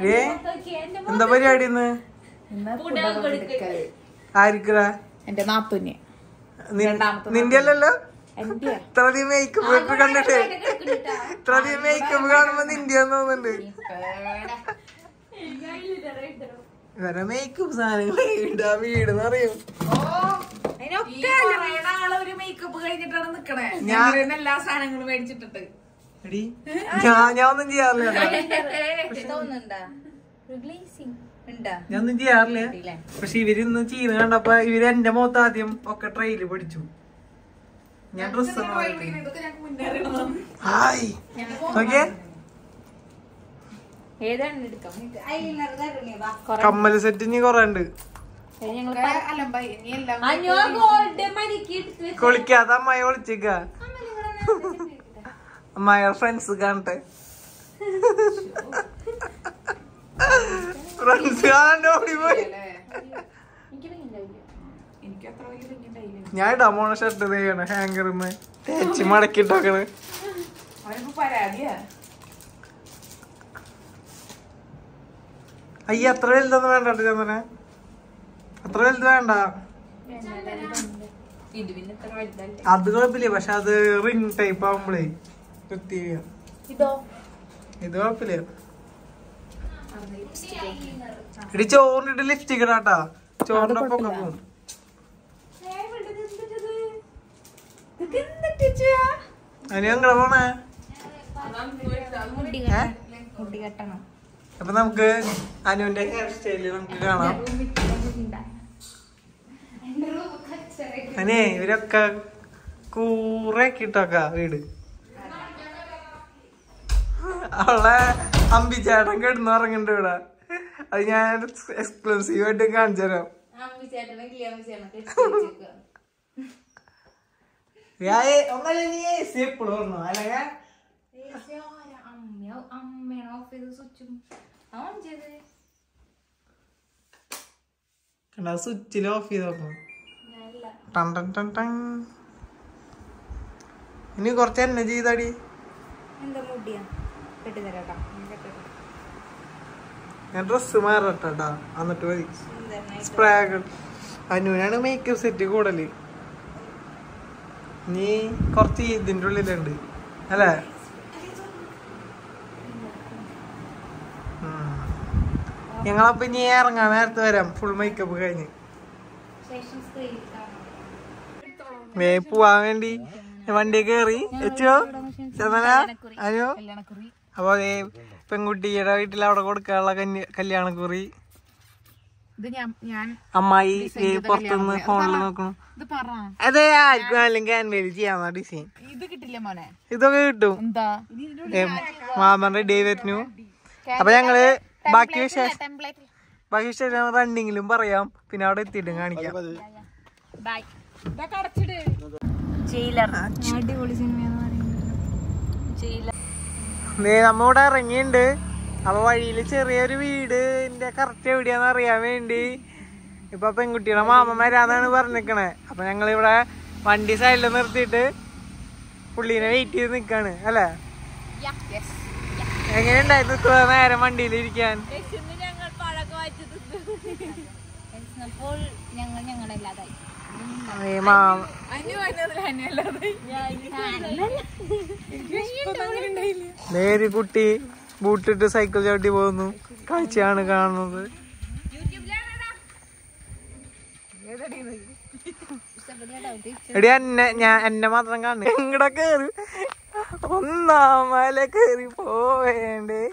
ഏ? എന്താ പരിപാടി ഇന്ന് എന്റെ നാത്തുന്. നിന്റെ അല്ലല്ലോ? ഇത്ര അധികം മേക്കപ്പ് ഇട്ട് കണ്ടിട്ട്. ഇത്ര അധികം മേക്കപ്പ് കാണുമ്പോ നിന്റെ തോന്നുന്നുണ്ട്. വേറെ മേക്കപ്പ് സാധനങ്ങൾ ഇടാ വീടെന്ന് അറിയും ഒരു മേക്കപ്പ് കഴിഞ്ഞിട്ടാണ് നിക്കണേ. ഞാൻ- ഞാൻ എല്ലാ സാധനങ്ങളും മേടിച്ചിട്ടിട്ട്. എടി. ഞാൻ ഞാൻ ഒന്നും ചെയ്യാറില്ല ഞാൻ ഒന്നും ചെയ്യാറില്ല. പക്ഷെ ഇവരിന്ന് ചെയ്യുന്ന കണ്ടപ്പോ ഇവർ എന്റെ മുഖത്ത് ആദ്യം ഒക്കെ ട്രെയിൽ പഠിച്ചു ഞാൻ ഡ്രസ് ഹായ്. നോക്കിയേ. കമ്മൽ സെറ്റ് ഇനി കൊറേ ഉണ്ട്. കുളിക്കാതെ അമ്മായി വിളിച്ചേക്ക അമ്മായ ഫ്രണ്ട്സ് കാണട്ടെ ഫ്രണ്ട്സ് കാണാണ്ട് ഓടിപ്പോയി ഞാൻ ഡമോണ ഷർട്ട് ചെയ്യണ ഹാങ്കറിന്ന് തേച്ച് മടക്കിട്ടോക്കണ് അയ്യ അത്ര വലുതൊന്നും വേണ്ട ചന്ദന. അത്ര വലുത് വേണ്ട. അത് കുഴപ്പമില്ല പക്ഷെ അത് റിംഗ് ടൈപ്പ് ആവുമ്പളേ വൃത്തി ഇതോ? ഇത് കുഴപ്പമില്ല. ഇടി ചോറിനിട്ട് ലിപ്സ്റ്റിക് ഇടാട്ടാ. ചോറിന്റെ ഒപ്പം പോകും പോവും അതിന് ഞങ്ങളെ പോണേ? മുടി കെട്ടണം. അപ്പൊ നമുക്ക് അനുവിന്റെ ഹെയർ സ്റ്റൈൽ നമുക്ക് കാണാം. അനേ ഇവരൊക്കെ കൂറക്കിട്ടൊക്ക വീട്. അവളെ അമ്പിച്ചേട്ടൻ കിടന്നു ഉറങ്ങുന്നുണ്ട് ഇവിടെ. അത് ഞാൻ എക്സ്ക്ലൂസീവ് ആയിട്ട് കാണിച്ചു തരാം. എപ്പോഴും ഓർമ്മ അല്ലെങ്കിൽ അമ്മയാണ് ഓഫ് ചെയ്ത് സ്വിച്ചും. ഓൺ ചെയ്ത് കണ്ടാ സ്വിച്ചിൽ ഓഫ് ചെയ്ത് നോക്കും. ടൺ ടൺ ടൺ ടൺ. ഇനി കുറച്ച് എന്നെ ചെയ്താടി. എന്താ മുടിയാ? ഞാൻ ഡ്രസ് മാറട്ടാ എന്നിട്ട് മതി സ്പ്രേ അനുവിനാണ് മേക്കപ്പ് സെറ്റ് കൂടൽ നീ കുറച്ച് ഇതിന്റെ ഉള്ളിലുണ്ട്. അല്ലേ. ഞങ്ങളപ്പൊ ഇനി ഇറങ്ങാൻ നേരത്തെ വരാം. ഫുൾ മേക്കപ്പ് കഴിഞ്ഞ്. മേപ്പ് സ്ക്രീനിൽ വേ പോവാൻ വേണ്ടി വണ്ടി കയറി. വെച്ചോ ചന്ദന അനു? കല്യാണക്കുറി അപ്പൊ അതേ പെൺകുട്ടിയുടെ വീട്ടിൽ അവിടെ കൊടുക്കാനുള്ള കല്യാണ കല്യാണക്കുറി. ഇത് ഞാൻ ഞാൻ അമ്മായി പുറത്തുനിന്ന് ഫോണിൽ അത് നോക്കണം. ഇത് പറ. അതെ ആർക്കും അല്ലെങ്കിൽ ക്യാൻവയിൽ ചെയ്യാവുന്ന ഡിസൈൻ ഇത് കിട്ടില്ല മോനെ. ഇതൊക്കെ കിട്ടും. മാമന്റെ ഡേ വരുന്നു അപ്പൊ ഞങ്ങൾ ബാക്കി വിശേഷം ടെംപ്ലേറ്റ് ബാക്കി വിശേഷം റണ്ണിങ്ങിലും പറയാം. പിന്നെ അവിടെ എത്തിയിട്ടും കാണിക്കാം. അടിപൊളി സിനിമയെന്ന് പറയുന്നത് ജയിലർ ദേ നമ്മ ഇവിടെ ഇറങ്ങിയിട്ടുണ്ട് അപ്പൊ വഴിയിൽ ചെറിയൊരു വീടിന്റെ കറക്റ്റ് എവിടെയാന്ന് അറിയാൻ വേണ്ടി. ഇപ്പൊ പെൺകുട്ടിയുടെ മാമന്മാരാന്നാണ് പറഞ്ഞിരിക്കണേ പറഞ്ഞിക്കണേ. അപ്പൊ ഞങ്ങൾ ഇവിടെ വണ്ടി സൈഡിൽ നിർത്തിയിട്ട് പുള്ളീനെ വെയിറ്റ് ചെയ്ത് നിക്കാണ് അല്ലേ? എങ്ങനെയുണ്ടായിരുന്നു ഇത്ര നേരം വണ്ടിയിൽ ഇരിക്കാൻ? ഞങ്ങൾ ഞങ്ങൾ ഞങ്ങളല്ലാതായി നേരി കുട്ടി ബൂട്ടിട്ട് സൈക്കിൾ ചവിട്ടി പോകുന്നു. കാഴ്ചയാണ് കാണുന്നത്. എടി എന്നെ ഞാൻ എന്നെ മാത്രം കാണുന്നു. എങ്ങടെ കേറി. ഒന്നാമല കേറി പോവേണ്ടേ.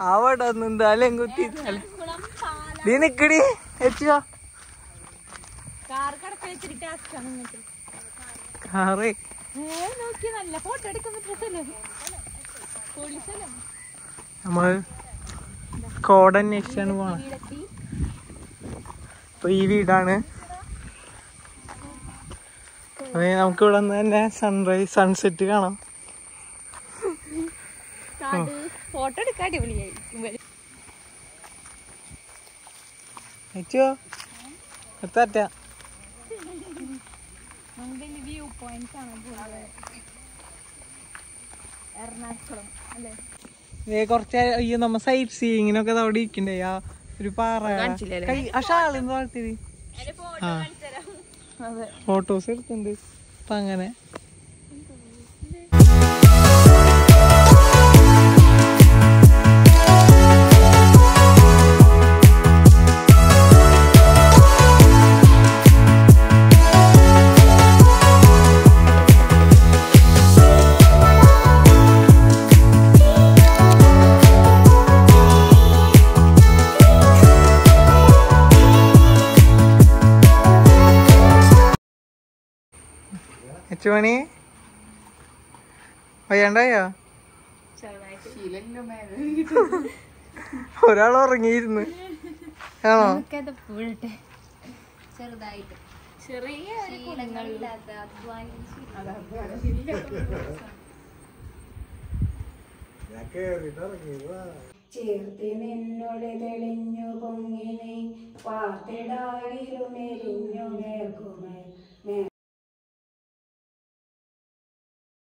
അവിടെ ഒന്നും തലം കുത്തി നിക്കടി. കടക്ക വെച്ചിട്ട് നോക്കി നല്ല. ഫോട്ടോ നമ്മൾ അന്വേഷിച്ചാണ് പോണത് ഈ വീടാണ്. നമുക്ക് ഇവിടെ നിന്ന് തന്നെ സൺറൈസ് സൺസെറ്റ് കാണാം. ഫോട്ടോ എടുക്കാൻ അടിപൊളിയായി അയച്ചോ? എടുത്താറ്റ നമുക്ക് വ്യൂ പോയിന്റ്സ് ആണ് പോകുന്നത് എറണാകുളം അല്ലേ? കുറച്ച് അയ്യോ നമ്മ സൈറ്റ് സീയിങ്ങിനൊക്കെ അവിടെ ഇരിക്കണ്ടേ? ആ ഒരു പാറ. ആ ഷാളെന്ന് വളർത്തിരി ഫോട്ടോസ് എടുക്കുന്നുണ്ട് അപ്പൊ അങ്ങനെ അച്ചുമണി വയ്യാണ്ടായോ? ഒരാൾ ഉറങ്ങിയിരുന്നു ആണോ? ചെറുതായിട്ട് ചെറിയ ശീലങ്ങളില്ലാത്ത അധ്വാനിച്ച് ചേർത്തി നിന്നോട് തെളിഞ്ഞു പൊങ്ങിനി വാർത്തിടായിരുമേ